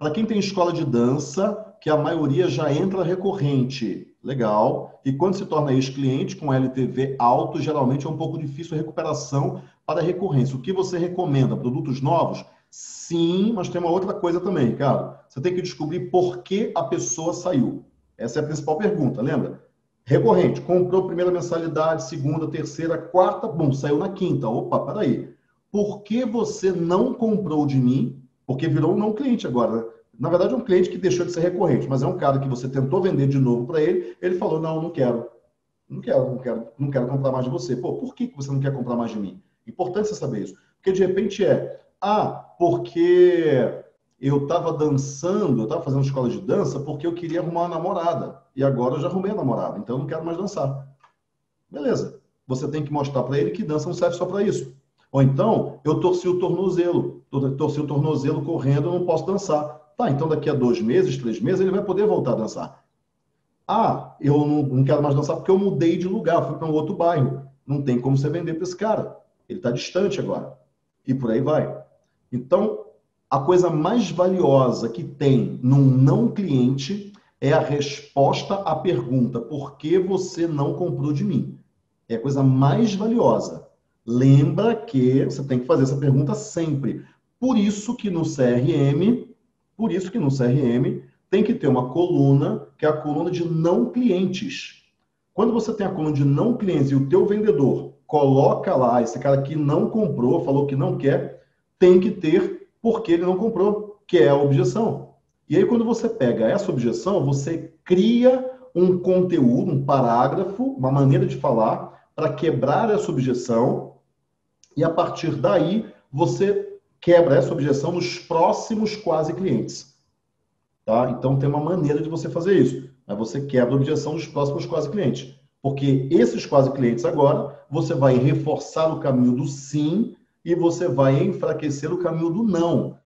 Para quem tem escola de dança, que a maioria já entra recorrente, legal. E quando se torna ex-cliente com LTV alto, geralmente é um pouco difícil a recuperação para recorrência. O que você recomenda? Produtos novos? Sim, mas tem uma outra coisa também, cara. Você tem que descobrir por que a pessoa saiu. Essa é a principal pergunta, lembra? Recorrente, comprou primeira mensalidade, segunda, terceira, quarta, bom, saiu na quinta. Opa, peraí. Por que você não comprou de mim? Porque virou um não cliente agora, né? Na verdade, é um cliente que deixou de ser recorrente, mas é um cara que você tentou vender de novo para ele, ele falou: não, não quero. Não quero, não quero, não quero comprar mais de você. Pô, por que você não quer comprar mais de mim? Importante você saber isso. Porque de repente é, ah, porque eu estava dançando, eu estava fazendo escola de dança porque eu queria arrumar uma namorada. E agora eu já arrumei a namorada, então eu não quero mais dançar. Beleza. Você tem que mostrar para ele que dança não serve só para isso. Ou então, eu torci o tornozelo, torci o tornozelo correndo, eu não posso dançar. Tá, então daqui a dois meses, três meses, ele vai poder voltar a dançar. Ah, eu não, não quero mais dançar porque eu mudei de lugar, fui para um outro bairro. Não tem como você vender para esse cara. Ele está distante agora. E por aí vai. Então, a coisa mais valiosa que tem num não cliente é a resposta à pergunta: por que você não comprou de mim? É a coisa mais valiosa. Lembra que você tem que fazer essa pergunta sempre. Por isso que no CRM por isso que no CRM tem que ter uma coluna, que é a coluna de não clientes. Quando você tem a coluna de não clientes e o teu vendedor coloca lá, esse cara que não comprou, falou que não quer, tem que ter porque ele não comprou, que é a objeção. E aí, quando você pega essa objeção, você cria um conteúdo, um parágrafo, uma maneira de falar para quebrar essa objeção e a partir daí você quebra essa objeção nos próximos quase clientes. Tá? Então tem uma maneira de você fazer isso. Né? Você quebra a objeção dos próximos quase clientes. Porque esses quase clientes agora, você vai reforçar o caminho do sim e você vai enfraquecer o caminho do não.